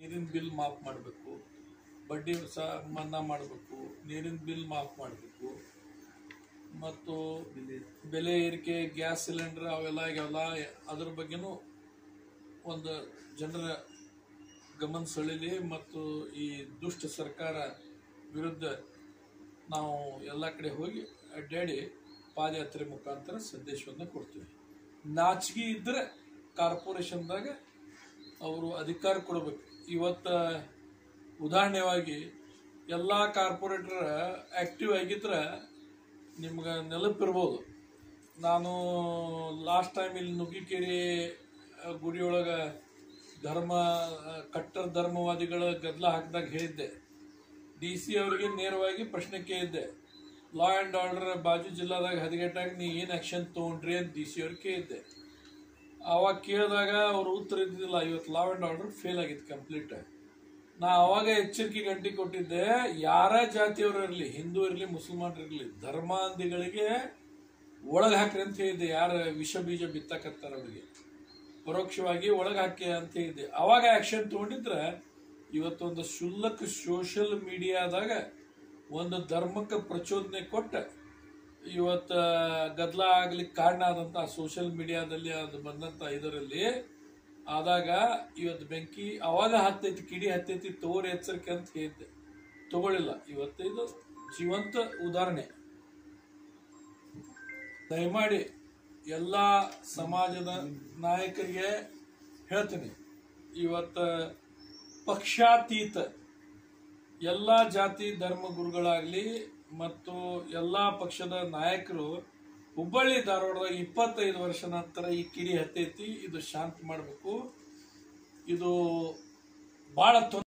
ನೀರಿನ ಬಿಲ್ ಮಾಫ್ ಮಾಡಬೇಕು, ಬಡ್ಡಿ ಸಹ ಮನ್ನಾ ಮಾಡಬೇಕು, ನೀರಿನ ಬಿಲ್ ಮಾಫ್ ಮಾಡಬೇಕು. ಮತ್ತು ಬೆಲೆ ಏರಿಕೆ, ಗ್ಯಾಸ್ ಸಿಲಿಂಡರ್ ಅವೆಲ್ಲ ಈಗೆಲ್ಲ ಅದ್ರ ಬಗ್ಗೆನೂ ಒಂದು ಜನರ ಗಮನ ಸೆಳೀಲಿ ಮತ್ತು ಈ ದುಷ್ಟ ಸರ್ಕಾರ ವಿರುದ್ಧ ನಾವು ಎಲ್ಲ ಕಡೆ ಹೋಗಿ ಅಡ್ಡಾಡಿ ಪಾದಯಾತ್ರೆ ಮುಖಾಂತರ ಸಂದೇಶವನ್ನು ಕೊಡ್ತೀವಿ. ನಾಚಿಕೆ ಇದ್ದರೆ ಕಾರ್ಪೊರೇಷನ್ದಾಗ ಅವರು ಅಧಿಕಾರ ಕೊಡಬೇಕು. ಇವತ್ತ ಉದಾಹರಣೆವಾಗಿ ಎಲ್ಲ ಕಾರ್ಪೊರೇಟರ್ ಆಕ್ಟಿವ್ ಆಗಿದ್ರೆ ನಿಮ್ಗೆ ನೆನಪಿರ್ಬೋದು ನಾನು ಲಾಸ್ಟ್ ಟೈಮ್ ಇಲ್ಲಿ ನುಗ್ಗಿಕೇರಿ ಗುಡಿಯೊಳಗೆ ಧರ್ಮ ಕಟ್ಟರ್ ಧರ್ಮವಾದಿಗಳ ಗದ್ದಲ ಹಾಕಿದಾಗ ಹೇಳಿದ್ದೆ. ಡಿ ಸಿ ಅವರಿಗೆ ನೇರವಾಗಿ ಪ್ರಶ್ನೆ ಕೇಳಿದ್ದೆ. ಲಾ ಆ್ಯಂಡ್ ಆರ್ಡರ್ ಬಾಜು ಜಿಲ್ಲಾದಾಗ ಹದಗೆಟ್ಟಾಗ ನೀ ಏನು ಆ್ಯಕ್ಷನ್ ತೊಗೊಂಡ್ರಿ ಅಂತ ಡಿ ಸಿ ಅವ್ರಿಗೆ ಕೇಳಿದ್ದೆ. ಅವಾಗ ಕೇಳಿದಾಗ ಅವರು ಉತ್ತರ ಇದ್ದಿದ್ದಿಲ್ಲ, ಇವತ್ತು ಲಾ ಆ್ಯಂಡ್ ಆರ್ಡರ್ ಫೇಲ್ ಆಗಿತ್ತು ಕಂಪ್ಲೀಟ್ ನಾ ಅವಾಗ ಎಚ್ಚರಿಕೆ ಗಂಟೆ ಕೊಟ್ಟಿದ್ದೆ, ಯಾರ ಜಾತಿಯವರು ಇರಲಿ, ಹಿಂದೂ ಇರಲಿ, ಮುಸಲ್ಮಾನ್ ಇರಲಿ, ಧರ್ಮಾಂಧಿಗಳಿಗೆ ಒಳಗೆ ಹಾಕ್ರಿ ಅಂತ ಹೇಳಿದ್ದೆ, ಯಾರ ವಿಷ ಬೀಜ ಬಿತ್ತಕತ್ತಾರ ಅವರಿಗೆ. ಪರೋಕ್ಷವಾಗಿ ಒಳಗೆ ಹಾಕಿ ಅಂತ ಹೇಳಿದ್ದೆ. ಅವಾಗ ಆಕ್ಷನ್ ತಗೊಂಡಿದ್ರೆ, ಇವತ್ತೊಂದು ಶುಲ್ಕ ಸೋಷಿಯಲ್ ಮೀಡಿಯಾದಾಗ ಒಂದು ಧರ್ಮಕ್ಕೆ ಪ್ರಚೋದನೆ ಕೊಟ್ಟ ಇವತ್ತ ಗದ್ದಲ ಆಗ್ಲಿಕ್ಕೆ ಕಾರಣ ಆದಂಥ ಸೋಷಿಯಲ್ ಮೀಡಿಯಾದಲ್ಲಿ ಅದು ಬಂದಂತ ಇದರಲ್ಲಿ ಆದಾಗ ಇವತ್ತು ಬೆಂಕಿ ಅವಾಗ ಹತ್ತೈತಿ, ಕಿಡಿ ಹತ್ತೈತಿ, ತೋರ್ ಎಚ್ಚರಿಕೆ ಅಂತ ಹೇಳಿದ್ದೆ ತಗೊಳ್ಳಿಲ್ಲ ಇವತ್ತು ಇದು ಜೀವಂತ ಉದಾಹರಣೆ. ದಯಮಾಡಿ ಎಲ್ಲ ಸಮಾಜದ ನಾಯಕರಿಗೆ ಹೇಳ್ತೀನಿ. ಇವತ್ತು ಪಕ್ಷಾತೀತ ಎಲ್ಲ ಜಾತಿ, ಧರ್ಮ ಗುರುಗಳಾಗ್ಲಿ ಮತ್ತು ಎಲ್ಲ ಪಕ್ಷದ ನಾಯಕರು ಹುಬ್ಬಳ್ಳಿ ಧಾರವಾಡದಾಗ ಇಪ್ಪತ್ತೈದು ವರ್ಷ ನಂತರ ಈ ಕಿಡಿ ಹತ್ತೈತಿ ಇದು ಶಾಂತ ಮಾಡಬೇಕು. ಇದು ತೊಂದರೆ